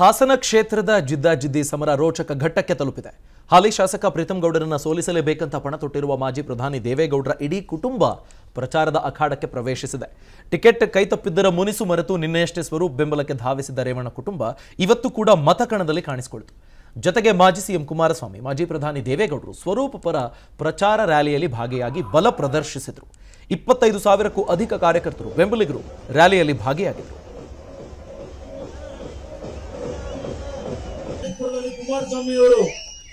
ಹಾಸನ ಕ್ಷೇತ್ರದ ಜಿದ್ದಾಜಿದ್ದಿ ಸಮರ ರೋಚಕ ಘಟ್ಟಕ್ಕೆ ತಲುಪಿದೆ. ಹಾಲಿ ಶಾಸಕ ಪ್ರೀತಂ ಗೌಡರನ್ನ ಸೋಲಿಸಲೇಬೇಕಂತ ಪಣ ತೊಟ್ಟಿರುವ ಮಾಜಿ ಪ್ರಧಾನಿ ದೇವೇಗೌಡರ ಇಡೀ ಕುಟುಂಬ ಪ್ರಚಾರದ ಅಖಾಡಕ್ಕೆ ಪ್ರವೇಶಿಸಿದೆ. ಟಿಕೆಟ್ ಕೈತಪ್ಪಿದ್ದರ ಮುನಿಸು ಮರೆತು ನಿನ್ನೆಯಷ್ಟೇ ಸ್ವರೂಪ್ ಬೆಂಬಲಕ್ಕೆ ಧಾವಿಸಿದ್ದ ರೇವಣ್ಣ ಕುಟುಂಬ ಇವತ್ತು ಕೂಡ ಮತಕಣದಲ್ಲಿ ಕಾಣಿಸಿಕೊಳ್ತು. ಜೊತೆಗೆ ಮಾಜಿ ಸಿಎಂ ಕುಮಾರಸ್ವಾಮಿ, ಮಾಜಿ ಪ್ರಧಾನಿ ದೇವೇಗೌಡರು ಸ್ವರೂಪ ಪರ ಪ್ರಚಾರ ರ್ಯಾಲಿಯಲ್ಲಿ ಭಾಗಿಯಾಗಿ ಬಲ ಪ್ರದರ್ಶಿಸಿದರು. ಇಪ್ಪತ್ತೈದು ಸಾವಿರಕ್ಕೂ ಅಧಿಕ ಕಾರ್ಯಕರ್ತರು ಬೆಂಬಲಿಗರು ರ್ಯಾಲಿಯಲ್ಲಿ ಭಾಗಿಯಾಗಿದ್ದರು ಚಿತ್ರದಲ್ಲಿ ಕುಮಾರಸ್ವಾಮಿ ಅವರು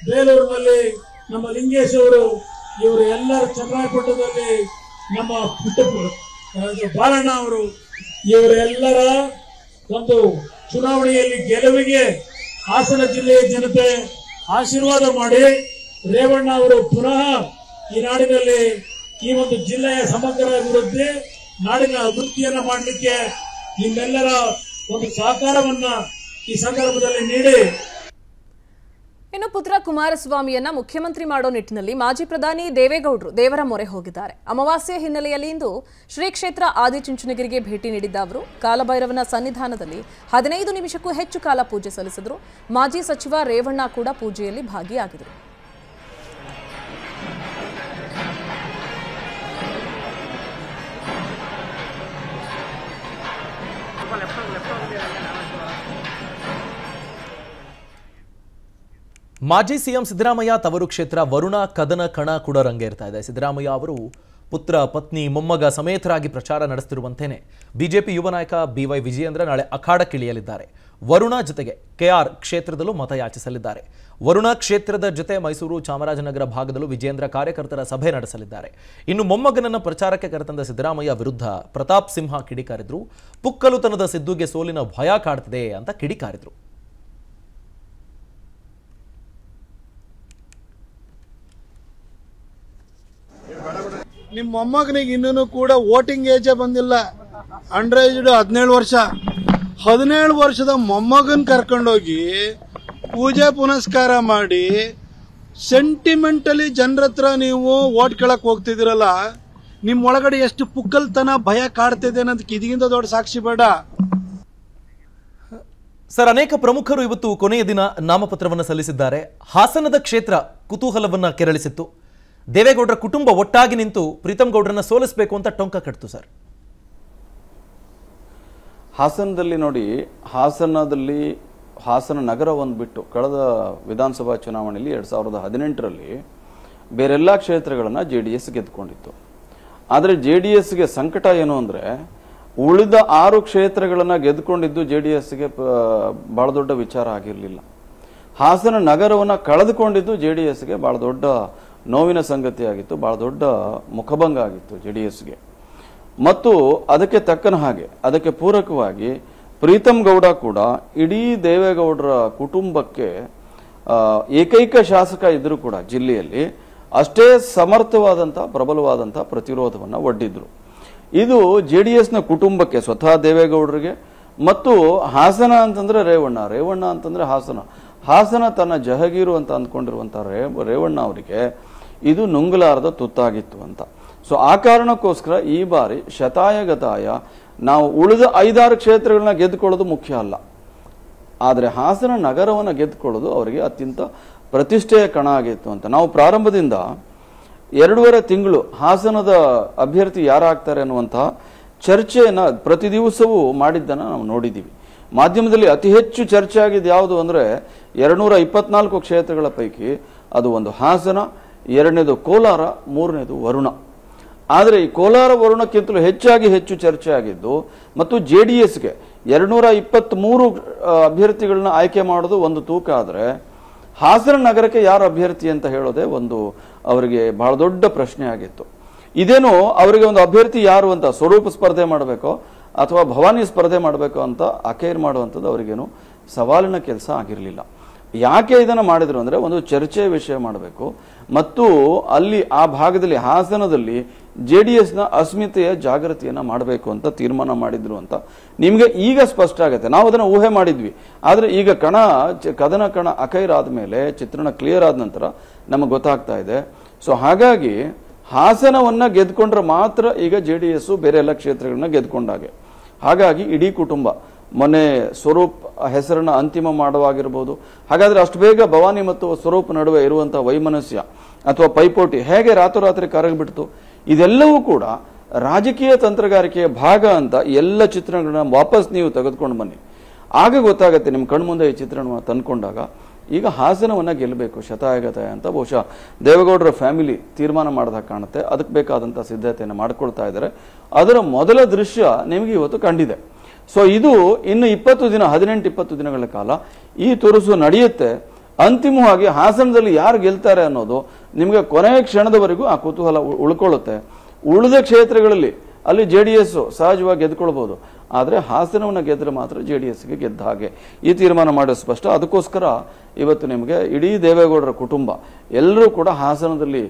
ಬೇಲೂರಿನಲ್ಲಿ ನಮ್ಮ ಲಿಂಗೇಶ್ ಅವರು ಇವರು ಎಲ್ಲರ ಚನ್ನರಾಯಪಟ್ಟಣದಲ್ಲಿ ನಮ್ಮ ಪುಟ್ಟ ಬಾಲಣ್ಣ ಅವರು, ಇವರೆಲ್ಲರ ಒಂದು ಚುನಾವಣೆಯಲ್ಲಿ ಗೆಲುವಿಗೆ ಹಾಸನ ಜಿಲ್ಲೆಯ ಜನತೆ ಆಶೀರ್ವಾದ ಮಾಡಿ ರೇವಣ್ಣ ಅವರು ಪುನಃ ಈ ನಾಡಿನಲ್ಲಿ ಈ ಒಂದು ಜಿಲ್ಲೆಯ ಸಮಗ್ರ ಅಭಿವೃದ್ಧಿ, ನಾಡಿನ ಅಭಿವೃದ್ಧಿಯನ್ನು ಮಾಡಲಿಕ್ಕೆ ನಿಮ್ಮೆಲ್ಲರ ಒಂದು ಸಹಕಾರವನ್ನ ಈ ಸಂದರ್ಭದಲ್ಲಿ ನೀಡಿ ಇನ್ನು ಪುತ್ರ ಕುಮಾರಸ್ವಾಮಿಯನ್ನ ಮುಖ್ಯಮಂತ್ರಿ ಮಾಡೋ ನಿಟ್ಟಿನಲ್ಲಿ ಮಾಜಿ ಪ್ರಧಾನಿ ದೇವೇಗೌಡರು ದೇವರ ಮೊರೆ ಹೋಗಿದ್ದಾರೆ. ಅಮಾವಾಸ್ಯೆ ಹಿನ್ನೆಲೆಯಲ್ಲಿ ಇಂದು ಶ್ರೀ ಕ್ಷೇತ್ರ ಆದಿಚುಂಚನಗಿರಿಗೆ ಭೇಟಿ ನೀಡಿದ್ದ ಅವರು, ಕಾಲಭೈರವನ ಸನ್ನಿಧಾನದಲ್ಲಿ ಹದಿನೈದು ನಿಮಿಷಕ್ಕೂ ಹೆಚ್ಚು ಕಾಲ ಪೂಜೆ ಸಲ್ಲಿಸಿದರು. ಮಾಜಿ ಸಚಿವ ರೇವಣ್ಣ ಕೂಡ ಪೂಜೆಯಲ್ಲಿ ಭಾಗಿಯಾಗಿದ್ದರು ಮಾಜಿ ಸಿಎಂ ಸಿದ್ದರಾಮಯ್ಯ ತವರು ಕ್ಷೇತ್ರ ವರುಣ ಕದನ ಕಣ ಕೂಡ ರಂಗೇರ್ತಾ ಇದೆ. ಸಿದ್ದರಾಮಯ್ಯ ಅವರು ಪುತ್ರ, ಪತ್ನಿ, ಮೊಮ್ಮಗ ಸಮೇತರಾಗಿ ಪ್ರಚಾರ ನಡೆಸುತ್ತಿರುವಂತೇನೆ ಬಿಜೆಪಿ ಯುವ ನಾಯಕ ಬಿವೈ ವಿಜಯೇಂದ್ರ ನಾಳೆ ಅಖಾಡಕ್ಕಿಳಿಯಲಿದ್ದಾರೆ ವರುಣ ಜೊತೆಗೆ ಕೆಆರ್ ಕ್ಷೇತ್ರದಲ್ಲೂ ಮತ ಯಾಚಿಸಲಿದ್ದಾರೆ ವರುಣ ಕ್ಷೇತ್ರದ ಜೊತೆ ಮೈಸೂರು ಚಾಮರಾಜನಗರ ಭಾಗದಲ್ಲೂ ವಿಜೇಂದ್ರ ಕಾರ್ಯಕರ್ತರ ಸಭೆ ನಡೆಸಲಿದ್ದಾರೆ. ಇನ್ನು ಮೊಮ್ಮಗನನ್ನ ಪ್ರಚಾರಕ್ಕೆ ಕರೆತಂದ ಸಿದ್ದರಾಮಯ್ಯ ವಿರುದ್ಧ ಪ್ರತಾಪ್ ಸಿಂಹ ಕಿಡಿಕಾರಿದ್ರು. ಪುಕ್ಕಲುತನದ ಸಿದ್ದುಗೆ ಸೋಲಿನ ಭಯ ಕಾಡ್ತಿದೆ ಅಂತ ಕಿಡಿಕಾರಿದ್ರು. ನಿಮ್ಮ ಮೊಮ್ಮಗನಿಗೆ ಇನ್ನೂ ಕೂಡ ವೋಟಿಂಗ್ ಏಜೇ ಬಂದಿಲ್ಲ. ಅಂಡರ್ ಏಜ್ಡ್ ಹದಿನೇಳು ವರ್ಷ. ಹದಿನೇಳು ವರ್ಷದ ಮೊಮ್ಮಗನ್ ಕರ್ಕೊಂಡೋಗಿ ಪೂಜೆ ಪುನಸ್ಕಾರ ಮಾಡಿ ಸೆಂಟಿಮೆಂಟಲಿ ಜನರ ಹತ್ರ ನೀವು ಓಟ್ ಕೇಳಕ್ ಹೋಗ್ತಿದ್ದೀರಲ್ಲ ನಿಮ್ಮ ಒಳಗಡೆ ಎಷ್ಟು ಪುಕ್ಕಲ್ತನ ಭಯ ಕಾಡ್ತಿದೆ ಅನ್ನೋದಕ್ಕೆ ಇದಕ್ಕಿಂತ ದೊಡ್ಡ ಸಾಕ್ಷಿ ಬೇಡ. ಸರ್, ಅನೇಕ ಪ್ರಮುಖರು ಇವತ್ತು ಕೊನೆಯ ದಿನ ನಾಮಪತ್ರವನ್ನು ಸಲ್ಲಿಸಿದ್ದಾರೆ. ಹಾಸನದ ಕ್ಷೇತ್ರ ಕುತೂಹಲವನ್ನು ಕೆರಳಿಸಿತ್ತು. ದೇವೇಗೌಡರ ಕುಟುಂಬ ಒಟ್ಟಾಗಿ ನಿಂತು ಪ್ರೀತಮ್ ಗೌಡರನ್ನ ಸೋಲಿಸಬೇಕು ಅಂತ ಟೊಂಕ ಕಟ್ತು, ಸರ್. ಹಾಸನದಲ್ಲಿ ನೋಡಿ, ಹಾಸನದಲ್ಲಿ, ಹಾಸನ ನಗರ ಒಂದು ಬಿಟ್ಟು ಕಳೆದ ವಿಧಾನಸಭಾ ಚುನಾವಣೆಯಲ್ಲಿ ಎರಡು ಸಾವಿರದ ಹದಿನೆಂಟರಲ್ಲಿ ಬೇರೆಲ್ಲ ಕ್ಷೇತ್ರಗಳನ್ನು ಜೆ ಡಿ ಎಸ್ ಗೆದ್ದುಕೊಂಡಿತ್ತು. ಆದರೆ ಜೆ ಡಿ ಎಸ್ಗೆ ಸಂಕಟ ಏನು ಅಂದರೆ, ಉಳಿದ ಆರು ಕ್ಷೇತ್ರಗಳನ್ನು ಗೆದ್ದುಕೊಂಡಿದ್ದು ಜೆ ಡಿ ಎಸ್ಗೆ ಭಾಳ ದೊಡ್ಡ ವಿಚಾರ ಆಗಿರಲಿಲ್ಲ. ಹಾಸನ ನಗರವನ್ನು ಕಳೆದುಕೊಂಡಿದ್ದು ಜೆ ಡಿ ಎಸ್ಗೆ ಭಾಳ ದೊಡ್ಡ ನೋವಿನ ಸಂಗತಿ ಆಗಿತ್ತು ಭಾಳ ದೊಡ್ಡ ಮುಖಭಂಗ ಆಗಿತ್ತು ಜೆ ಡಿ ಎಸ್ಗೆ. ಮತ್ತು ಅದಕ್ಕೆ ತಕ್ಕನ ಹಾಗೆ, ಅದಕ್ಕೆ ಪೂರಕವಾಗಿ ಪ್ರೀತಮ್ ಗೌಡ ಕೂಡ ಇಡೀ ದೇವೇಗೌಡರ ಕುಟುಂಬಕ್ಕೆ ಏಕೈಕ ಶಾಸಕ ಇದ್ದರೂ ಕೂಡ ಜಿಲ್ಲೆಯಲ್ಲಿ ಅಷ್ಟೇ ಸಮರ್ಥವಾದಂಥ, ಪ್ರಬಲವಾದಂಥ ಪ್ರತಿರೋಧವನ್ನು ಒಡ್ಡಿದ್ರು. ಇದು ಜೆ ಡಿ ಎಸ್ನ ಕುಟುಂಬಕ್ಕೆ, ಸ್ವತಃ ದೇವೇಗೌಡರಿಗೆ, ಮತ್ತು ಹಾಸನ ಅಂತಂದರೆ ರೇವಣ್ಣ ರೇವಣ್ಣ ಅಂತಂದರೆ ಹಾಸನ. ಹಾಸನ ತನ್ನ ಜಹಗೀರು ಅಂತ ಅಂದ್ಕೊಂಡಿರುವಂಥ ರೇ, ರೇವಣ್ಣ ಅವರಿಗೆ ಇದು ನುಂಗಲಾರದ ತುತ್ತಾಗಿತ್ತು ಅಂತ. ಸೊ ಆ ಕಾರಣಕ್ಕೋಸ್ಕರ ಈ ಬಾರಿ ಶತಾಯಗತಾಯ ನಾವು ಉಳಿದ ಐದಾರು ಕ್ಷೇತ್ರಗಳನ್ನ ಗೆದ್ದುಕೊಳ್ಳೋದು ಮುಖ್ಯ ಅಲ್ಲ. ಆದರೆ ಹಾಸನ ನಗರವನ್ನು ಗೆದ್ದುಕೊಳ್ಳೋದು ಅವರಿಗೆ ಅತ್ಯಂತ ಪ್ರತಿಷ್ಠೆಯ ಕಣ ಆಗಿತ್ತು ಅಂತ. ನಾವು ಪ್ರಾರಂಭದಿಂದ ಎರಡೂವರೆ ತಿಂಗಳು ಹಾಸನದ ಅಭ್ಯರ್ಥಿ ಯಾರಾಗ್ತಾರೆ ಅನ್ನುವಂತಹ ಚರ್ಚೆಯನ್ನು ಪ್ರತಿ ದಿವಸವೂ ಮಾಡಿದ್ದನ್ನು ನಾವು ನೋಡಿದ್ದೀವಿ ಮಾಧ್ಯಮದಲ್ಲಿ ಅತಿ ಹೆಚ್ಚು ಚರ್ಚೆ ಆಗಿದ್ದು ಯಾವುದು ಅಂದರೆ ಎರಡ್ನೂರ ಇಪ್ಪತ್ನಾಲ್ಕು ಕ್ಷೇತ್ರಗಳ ಪೈಕಿ ಅದು ಒಂದು ಹಾಸನ ಎರಡನೇದು ಕೋಲಾರ, ಮೂರನೇದು ವರುಣ. ಆದರೆ ಈ ಕೋಲಾರ ವರುಣಕ್ಕಿಂತಲೂ ಹೆಚ್ಚಾಗಿ ಹೆಚ್ಚು ಚರ್ಚೆ ಆಗಿದ್ದು, ಮತ್ತು ಜೆ ಡಿ ಎಸ್ಗೆ ಎರಡುನೂರ ಇಪ್ಪತ್ತ್ಮೂರು ಅಭ್ಯರ್ಥಿಗಳನ್ನ ಆಯ್ಕೆ ಮಾಡೋದು ಒಂದು ತೂಕ ಆದರೆ, ಹಾಸನ ನಗರಕ್ಕೆ ಯಾರು ಅಭ್ಯರ್ಥಿ ಅಂತ ಹೇಳೋದೇ ಒಂದು ಅವರಿಗೆ ಬಹಳ ದೊಡ್ಡ ಪ್ರಶ್ನೆ ಆಗಿತ್ತು. ಇದೇನು ಅವರಿಗೆ ಒಂದು ಅಭ್ಯರ್ಥಿ ಯಾರು ಅಂತ ಸ್ವರೂಪ ಸ್ಪರ್ಧೆ ಮಾಡಬೇಕೋ, ಅಥವಾ ಭವಾನಿ ಸ್ಪರ್ಧೆ ಮಾಡಬೇಕೋ ಅಂತ ಅಕೇರ್ ಮಾಡುವಂಥದ್ದು ಅವರಿಗೇನು ಸವಾಲಿನ ಕೆಲಸ ಆಗಿರಲಿಲ್ಲ. ಯಾಕೆ ಇದನ್ನು ಮಾಡಿದ್ರು ಅಂದರೆ ಒಂದು ಚರ್ಚೆ ವಿಷಯ ಮಾಡಬೇಕು. ಮತ್ತು ಅಲ್ಲಿ ಆ ಭಾಗದಲ್ಲಿ, ಹಾಸನದಲ್ಲಿ ಜೆ ಡಿ ಎಸ್ನ ಅಸ್ಮಿತೆಯ ಜಾಗೃತಿಯನ್ನು ಮಾಡಬೇಕು ಅಂತ ತೀರ್ಮಾನ ಮಾಡಿದ್ರು ಅಂತ ನಿಮಗೆ ಈಗ ಸ್ಪಷ್ಟ ಆಗುತ್ತೆ. ನಾವು ಅದನ್ನು ಊಹೆ ಮಾಡಿದ್ವಿ. ಆದರೆ ಈಗ ಕಣ ಕದನ ಕಣ ಅಕೈರ್ ಆದಮೇಲೆ, ಚಿತ್ರಣ ಕ್ಲಿಯರ್ ಆದ ನಂತರ ನಮಗೆ ಗೊತ್ತಾಗ್ತಾ ಇದೆ. ಸೊ ಹಾಗಾಗಿ ಹಾಸನವನ್ನು ಗೆದ್ಕೊಂಡ್ರೆ ಮಾತ್ರ ಈಗ ಜೆ ಡಿ ಎಸ್ಸು ಬೇರೆ ಎಲ್ಲ ಕ್ಷೇತ್ರಗಳನ್ನ ಗೆದ್ಕೊಂಡಾಗೆ. ಹಾಗಾಗಿ ಇಡೀ ಕುಟುಂಬ ಮೊನ್ನೆ ಸ್ವರೂಪ್ ಹೆಸರನ್ನು ಅಂತಿಮ ಮಾಡುವಾಗಿರ್ಬೋದು. ಹಾಗಾದರೆ ಅಷ್ಟು ಬೇಗ ಭವಾನಿ ಮತ್ತು ಸ್ವರೂಪ್ ನಡುವೆ ಇರುವಂಥ ವೈಮನಸ್ಯ ಅಥವಾ ಪೈಪೋಟಿ ಹೇಗೆ ರಾತ್ರೋರಾತ್ರಿ ಕರಗಿಬಿಡ್ತು ಇದೆಲ್ಲವೂ ಕೂಡ ರಾಜಕೀಯ ತಂತ್ರಗಾರಿಕೆಯ ಭಾಗ ಅಂತ ಎಲ್ಲ ಚಿತ್ರಗಳನ್ನ ವಾಪಸ್ ನೀವು ತೆಗೆದುಕೊಂಡು ಬನ್ನಿ. ಆಗ ಗೊತ್ತಾಗುತ್ತೆ ನಿಮ್ಮ ಕಣ್ಮುಂದೆ ಈ ಚಿತ್ರಣವನ್ನು ತಂದುಕೊಂಡಾಗ ಈಗ ಹಾಸನವನ್ನು ಗೆಲ್ಲಬೇಕು ಶತಾಯಗತಾಯ ಅಂತ. ಬಹುಶಃ ದೇವೇಗೌಡರ ಫ್ಯಾಮಿಲಿ ತೀರ್ಮಾನ ಮಾಡಿದಾಗ ಕಾಣುತ್ತೆ. ಅದಕ್ಕೆ ಬೇಕಾದಂಥ ಸಿದ್ಧತೆಯನ್ನು ಮಾಡ್ಕೊಳ್ತಾ ಇದ್ದಾರೆ. ಅದರ ಮೊದಲ ದೃಶ್ಯ ನಿಮಗೆ ಇವತ್ತು ಕಂಡಿದೆ. ಸೊ ಇದು ಇನ್ನು ಇಪ್ಪತ್ತು ದಿನ, ಹದಿನೆಂಟು, ಇಪ್ಪತ್ತು ದಿನಗಳ ಕಾಲ ಈ ತುರುಸು ನಡೆಯುತ್ತೆ. ಅಂತಿಮವಾಗಿ ಹಾಸನದಲ್ಲಿ ಯಾರು ಗೆಲ್ತಾರೆ ಅನ್ನೋದು ನಿಮಗೆ ಕೊನೆಯ ಕ್ಷಣದವರೆಗೂ ಆ ಕುತೂಹಲ ಉಳ್ಕೊಳ್ಳುತ್ತೆ. ಉಳಿದ ಕ್ಷೇತ್ರಗಳಲ್ಲಿ ಅಲ್ಲಿ ಜೆ ಡಿ ಎಸ್ ಸಹಜವಾಗಿ ಗೆದ್ಕೊಳ್ಬಹುದು ಆದರೆ ಹಾಸನವನ್ನು ಗೆದ್ದರೆ ಮಾತ್ರ ಜೆ ಡಿ ಎಸ್ಗೆ ಗೆದ್ದ ಹಾಗೆ. ಈ ತೀರ್ಮಾನ ಮಾಡೋದು ಸ್ಪಷ್ಟ. ಅದಕ್ಕೋಸ್ಕರ ಇವತ್ತು ನಿಮಗೆ ಇಡೀ ದೇವೇಗೌಡರ ಕುಟುಂಬ, ಎಲ್ಲರೂ ಕೂಡ ಹಾಸನದಲ್ಲಿ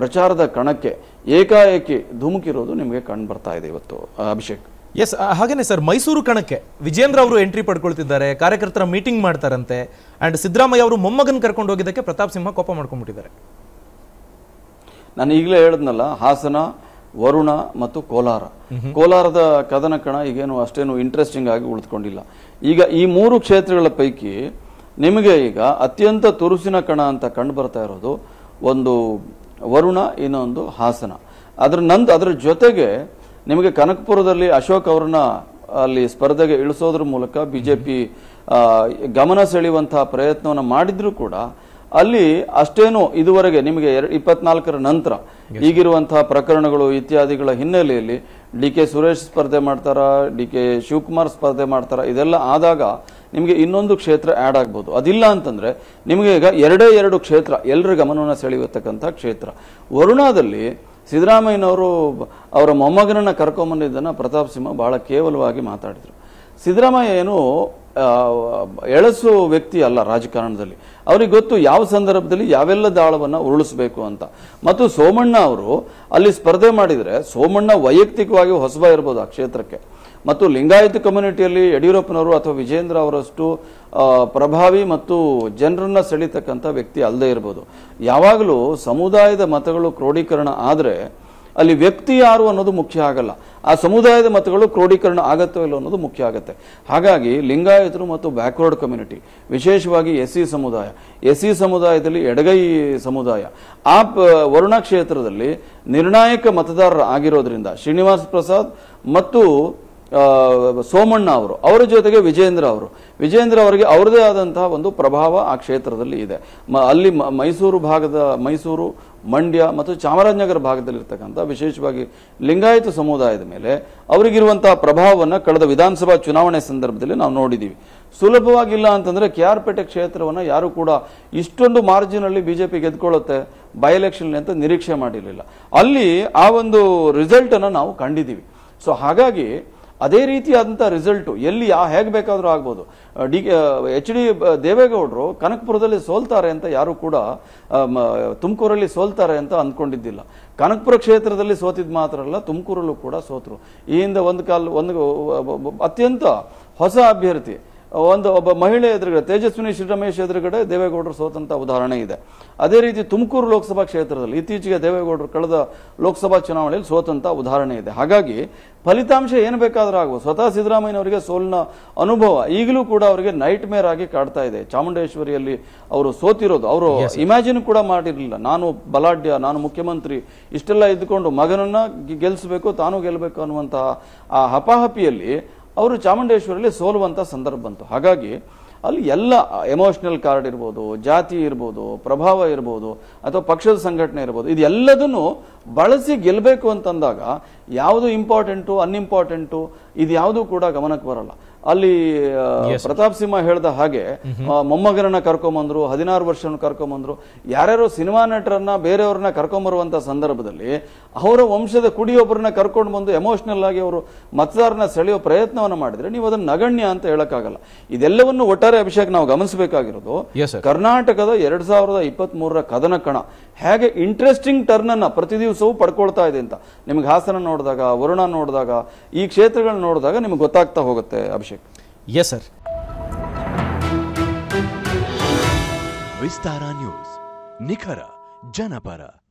ಪ್ರಚಾರದ ಕಣಕ್ಕೆ ಏಕಾಏಕಿ ಧುಮುಕಿರೋದು ನಿಮಗೆ ಕಂಡು ಬರ್ತಾ ಇದೆ ಇವತ್ತು. ಅಭಿಷೇಕ್. ಎಸ್ ಹಾಗೇನೆ ಸರ್ ಮೈಸೂರು ಕಣಕ್ಕೆ ವಿಜೇಂದ್ರ ಅವರು ಎಂಟ್ರಿ ಪಡ್ಕೊಳ್ತಿದ್ದಾರೆ ಕಾರ್ಯಕರ್ತರ ಮೀಟಿಂಗ್ ಮಾಡ್ತಾರಂತೆ ಅಂಡ್ ಸಿದ್ದರಾಮಯ್ಯ ಅವರು ಮೊಮ್ಮಗನ್ ಕರ್ಕೊಂಡು ಹೋಗಿದ್ದಕ್ಕೆ ಪ್ರತಾಪ್ ಸಿಂಹ ಕೋಪ ಮಾಡ್ಕೊಂಡ್ಬಿಟ್ಟಿದ್ದಾರೆ. ನಾನು ಈಗಲೇ ಹೇಳಿದ್ನಲ್ಲ ಹಾಸನ ವರುಣ ಮತ್ತು ಕೋಲಾರ. ಕೋಲಾರದ ಕದನ ಕಣ ಈಗೇನು ಅಷ್ಟೇನು ಇಂಟ್ರೆಸ್ಟಿಂಗ್ ಆಗಿ ಉಳಿದುಕೊಂಡಿಲ್ಲ. ಈಗ ಈ ಮೂರು ಕ್ಷೇತ್ರಗಳ ಪೈಕಿ ನಿಮಗೆ ಈಗ ಅತ್ಯಂತ ತುರುಸಿನ ಕಣ ಅಂತ ಕಂಡು ಬರ್ತಾ ಇರೋದು ಒಂದು ವರುಣ ಇನ್ನೊಂದು ಹಾಸನ. ಅದ್ರ ನಂದು ಅದರ ಜೊತೆಗೆ ನಿಮಗೆ ಕನಕಪುರದಲ್ಲಿ ಅಶೋಕ್ ಅವರನ್ನ ಅಲ್ಲಿ ಸ್ಪರ್ಧೆಗೆ ಇಳಿಸೋದ್ರ ಮೂಲಕ ಬಿಜೆಪಿ ಗಮನ ಸೆಳೆಯುವಂತಹ ಪ್ರಯತ್ನವನ್ನು ಮಾಡಿದ್ರು ಕೂಡ ಅಲ್ಲಿ ಅಷ್ಟೇನು ಇದುವರೆಗೆ ನಿಮಗೆ ಎರಡು ಇಪ್ಪತ್ನಾಲ್ಕರ ನಂತರ ಈಗಿರುವಂತಹ ಪ್ರಕರಣಗಳು ಇತ್ಯಾದಿಗಳ ಹಿನ್ನೆಲೆಯಲ್ಲಿ ಡಿ ಕೆ ಸುರೇಶ್ ಸ್ಪರ್ಧೆ ಮಾಡ್ತಾರ ಡಿ ಕೆ ಶಿವಕುಮಾರ್ ಸ್ಪರ್ಧೆ ಮಾಡ್ತಾರ ಇದೆಲ್ಲ ಆದಾಗ ನಿಮಗೆ ಇನ್ನೊಂದು ಕ್ಷೇತ್ರ ಆ್ಯಡ್ ಆಗ್ಬೋದು. ಅದಿಲ್ಲ ಅಂತಂದ್ರೆ ನಿಮಗೆ ಈಗ ಎರಡೇ ಎರಡು ಕ್ಷೇತ್ರ ಎಲ್ಲರ ಗಮನವನ್ನು ಸೆಳೆಯತಕ್ಕಂಥ ಕ್ಷೇತ್ರ. ವರುಣಾದಲ್ಲಿ ಸಿದ್ದರಾಮಯ್ಯನವರು ಅವರ ಮೊಮ್ಮಗನನ್ನು ಕರ್ಕೊಂಬಂದಿದ್ದನ್ನು ಪ್ರತಾಪ್ ಸಿಂಹ ಭಾಳ ಕೇವಲವಾಗಿ ಮಾತಾಡಿದರು. ಸಿದ್ದರಾಮಯ್ಯ ಏನು ಎಳಸು ವ್ಯಕ್ತಿ ಅಲ್ಲ ರಾಜಕಾರಣದಲ್ಲಿ. ಅವ್ರಿಗೆ ಗೊತ್ತು ಯಾವ ಸಂದರ್ಭದಲ್ಲಿ ಯಾವೆಲ್ಲ ದಾಳವನ್ನು ಉರುಳಿಸಬೇಕು ಅಂತ. ಮತ್ತು ಸೋಮಣ್ಣ ಅವರು ಅಲ್ಲಿ ಸ್ಪರ್ಧೆ ಮಾಡಿದರೆ ಸೋಮಣ್ಣ ವೈಯಕ್ತಿಕವಾಗಿ ಹೊಸಬ ಇರ್ಬೋದು ಆ ಕ್ಷೇತ್ರಕ್ಕೆ. ಮತ್ತು ಲಿಂಗಾಯತ ಕಮ್ಯುನಿಟಿಯಲ್ಲಿ ಯಡಿಯೂರಪ್ಪನವರು ಅಥವಾ ವಿಜೇಂದ್ರ ಅವರಷ್ಟು ಪ್ರಭಾವಿ ಮತ್ತು ಜನರನ್ನು ಸೆಳೀತಕ್ಕಂಥ ವ್ಯಕ್ತಿ ಅಲ್ಲದೆ ಇರ್ಬೋದು. ಯಾವಾಗಲೂ ಸಮುದಾಯದ ಮತಗಳು ಕ್ರೋಢೀಕರಣ ಆದರೆ ಅಲ್ಲಿ ವ್ಯಕ್ತಿ ಯಾರು ಅನ್ನೋದು ಮುಖ್ಯ ಆಗಲ್ಲ. ಆ ಸಮುದಾಯದ ಮತಗಳು ಕ್ರೋಢೀಕರಣ ಆಗತ್ತೋ ಇಲ್ಲೋ ಅನ್ನೋದು ಮುಖ್ಯ ಆಗುತ್ತೆ. ಹಾಗಾಗಿ ಲಿಂಗಾಯತರು ಮತ್ತು ಬ್ಯಾಕ್ವರ್ಡ್ ಕಮ್ಯುನಿಟಿ, ವಿಶೇಷವಾಗಿ ಎಸ್ ಸಿ ಸಮುದಾಯ ಎಸ್ ಸಿ ಸಮುದಾಯದಲ್ಲಿ ಎಡಗೈ ಸಮುದಾಯ, ಆ ವರುಣ ಕ್ಷೇತ್ರದಲ್ಲಿ ನಿರ್ಣಾಯಕ ಮತದಾರರ ಆಗಿರೋದ್ರಿಂದ ಶ್ರೀನಿವಾಸ್ ಪ್ರಸಾದ್ ಮತ್ತು ಸೋಮಣ್ಣ ಅವರು, ಅವರ ಜೊತೆಗೆ ವಿಜೇಂದ್ರ ಅವರು. ವಿಜೇಂದ್ರ ಅವರಿಗೆ ಅವರದೇ ಆದಂತಹ ಒಂದು ಪ್ರಭಾವ ಆ ಕ್ಷೇತ್ರದಲ್ಲಿ ಇದೆ. ಮ- ಅಲ್ಲಿ ಮೈಸೂರು ಭಾಗದ, ಮೈಸೂರು, ಮಂಡ್ಯ ಮತ್ತು ಚಾಮರಾಜನಗರ ಭಾಗದಲ್ಲಿರ್ತಕ್ಕಂಥ ವಿಶೇಷವಾಗಿ ಲಿಂಗಾಯತ ಸಮುದಾಯದ ಮೇಲೆ ಅವರಿಗಿರುವಂತಹ ಪ್ರಭಾವವನ್ನು ಕಳೆದ ವಿಧಾನಸಭಾ ಚುನಾವಣೆ ಸಂದರ್ಭದಲ್ಲಿ ನಾವು ನೋಡಿದ್ದೀವಿ ಸುಲಭವಾಗಿಲ್ಲ ಅಂತಂದರೆ ಕೆ ಆರ್ ಪೇಟೆ ಕ್ಷೇತ್ರವನ್ನು ಯಾರು ಕೂಡ ಇಷ್ಟೊಂದು ಮಾರ್ಜಿನಲ್ಲಿ ಬಿ ಜೆ ಪಿ ಗೆದ್ಕೊಳ್ಳುತ್ತೆ ಬೈ ಎಲೆಕ್ಷನ್ ಅಂತ ನಿರೀಕ್ಷೆ ಮಾಡಿರಲಿಲ್ಲ. ಅಲ್ಲಿ ಆ ಒಂದು ರಿಸಲ್ಟನ್ನು ನಾವು ಕಂಡಿದ್ದೀವಿ ಸೊ ಹಾಗಾಗಿ ಅದೇ ರೀತಿಯಾದಂಥ ರಿಸಲ್ಟು. ಎಲ್ಲಿ ಯಾ ಹೇಗೆ ಬೇಕಾದರೂ ಆಗ್ಬೋದು. ಡಿ ಎಚ್ ಡಿ ದೇವೇಗೌಡರು ಕನಕಪುರದಲ್ಲಿ ಸೋಲ್ತಾರೆ ಅಂತ ಯಾರು ಕೂಡ ತುಮಕೂರಲ್ಲಿ ಸೋಲ್ತಾರೆ ಅಂತ ಅಂದ್ಕೊಂಡಿದ್ದಿಲ್ಲ ಕನಕಪುರ ಕ್ಷೇತ್ರದಲ್ಲಿ ಸೋತಿದ್ದು ಮಾತ್ರ ಅಲ್ಲ, ತುಮಕೂರಲ್ಲೂ ಕೂಡ ಸೋತರು. ಈ ಹಿಂದೆ ಒಂದು ಕಾಲ, ಒಂದು ಅತ್ಯಂತ ಹೊಸ ಅಭ್ಯರ್ಥಿ ಒಂದು ಒಬ್ಬ ಮಹಿಳೆ ಎದುರುಗಡೆ ತೇಜಸ್ವಿನಿ ಶ್ರೀರಮೇಶ್ ಎದುರುಗಡೆ ದೇವೇಗೌಡರು ಸೋತಂತ ಉದಾಹರಣೆ ಇದೆ. ಅದೇ ರೀತಿ ತುಮಕೂರು ಲೋಕಸಭಾ ಕ್ಷೇತ್ರದಲ್ಲಿ ಇತ್ತೀಚೆಗೆ ದೇವೇಗೌಡರು ಕಳೆದ ಲೋಕಸಭಾ ಚುನಾವಣೆಯಲ್ಲಿ ಸೋತಂತ ಉದಾಹರಣೆ ಇದೆ. ಹಾಗಾಗಿ ಫಲಿತಾಂಶ ಏನು ಬೇಕಾದರೂ ಆಗುವ ಸ್ವತಃ ಸಿದ್ದರಾಮಯ್ಯನವರಿಗೆ ಸೋಲಿನ ಅನುಭವ ಈಗಲೂ ಕೂಡ ಅವರಿಗೆ ನೈಟ್ ಮೇರ್ ಆಗಿ ಕಾಡ್ತಾ ಇದೆ. ಚಾಮುಂಡೇಶ್ವರಿಯಲ್ಲಿ ಅವರು ಸೋತಿರೋದು ಅವರು ಇಮ್ಯಾಜಿನ್ ಕೂಡ ಮಾಡಿರಲಿಲ್ಲ. ನಾನು ಬಲಾಢ್ಯ ನಾನು ಮುಖ್ಯಮಂತ್ರಿ ಇಷ್ಟೆಲ್ಲ ಇದ್ದುಕೊಂಡು ಮಗನನ್ನ ಗೆಲ್ಲಿಸಬೇಕು ತಾನು ಗೆಲ್ಲಬೇಕು ಅನ್ನುವಂತಹ ಆ ಹಪಾಹಪಿಯಲ್ಲಿ ಅವರು ಚಾಮುಂಡೇಶ್ವರಲ್ಲಿ ಸೋಲುವಂಥ ಸಂದರ್ಭ ಬಂತು. ಹಾಗಾಗಿ ಅಲ್ಲಿ ಎಲ್ಲ ಎಮೋಷನಲ್ ಕಾರ್ಡ್ ಇರ್ಬೋದು, ಜಾತಿ ಇರ್ಬೋದು, ಪ್ರಭಾವ ಇರ್ಬೋದು, ಅಥವಾ ಪಕ್ಷದ ಸಂಘಟನೆ ಇರ್ಬೋದು, ಇದೆಲ್ಲದನ್ನು ಬಳಸಿ ಗೆಲ್ಲಬೇಕು ಅಂತಂದಾಗ ಯಾವುದು ಇಂಪಾರ್ಟೆಂಟು ಅನ್ಇಂಪಾರ್ಟೆಂಟು ಇದು ಯಾವುದೂ ಕೂಡ ಗಮನಕ್ಕೆ ಬರಲ್ಲ. ಅಲ್ಲಿ ಪ್ರತಾಪ್ ಸಿಂಹ ಹೇಳ್ದ ಹಾಗೆ ಮೊಮ್ಮಗರನ್ನ ಕರ್ಕೊಂಬಂದ್ರು ಹದಿನಾರು ವರ್ಷ ಕರ್ಕೊಂಬಂದ್ರು ಯಾರ್ಯಾರೋ ಸಿನಿಮಾ ನಟರನ್ನ ಬೇರೆಯವ್ರನ್ನ ಕರ್ಕೊಂಬರುವಂತ ಸಂದರ್ಭದಲ್ಲಿ ಅವರ ವಂಶದ ಕುಡಿಯೊಬ್ಬರನ್ನ ಕರ್ಕೊಂಡು ಬಂದು ಎಮೋಷನಲ್ ಆಗಿ ಅವರು ಮತದಾರನ ಸೆಳೆಯೋ ಪ್ರಯತ್ನವನ್ನು ಮಾಡಿದ್ರೆ ನೀವು ಅದನ್ನ ನಗಣ್ಯ ಅಂತ ಹೇಳಕ್ಕಾಗಲ್ಲ. ಇದೆಲ್ಲವನ್ನು ಒಟ್ಟಾರೆ ಅಭಿಷೇಕ್ ನಾವು ಗಮನಿಸಬೇಕಾಗಿರೋದು ಕರ್ನಾಟಕದ ಎರಡ್ ಸಾವಿರದ ಇಪ್ಪತ್ತ್ ಮೂರರ ಕದನ ಕಣ. ಹೇಗೆ ಇಂಟ್ರೆಸ್ಟಿಂಗ್ ಟರ್ನ್ ಅನ್ನ ಪ್ರತಿ ದಿವಸವೂ ಪಡ್ಕೊಳ್ತಾ ಇದೆ ಅಂತ. ನಿಮ್ಗೆ ಹಾಸನ ನೋಡಿದಾಗ ವರುಣ ನೋಡಿದಾಗ ಈ ಕ್ಷೇತ್ರಗಳನ್ನ ನೋಡಿದಾಗ ನಿಮ್ಗೆ ಗೊತ್ತಾಗ್ತಾ ಹೋಗುತ್ತೆ Abhishek. Abhishek yes sir Vistara news निखरा जनपरा।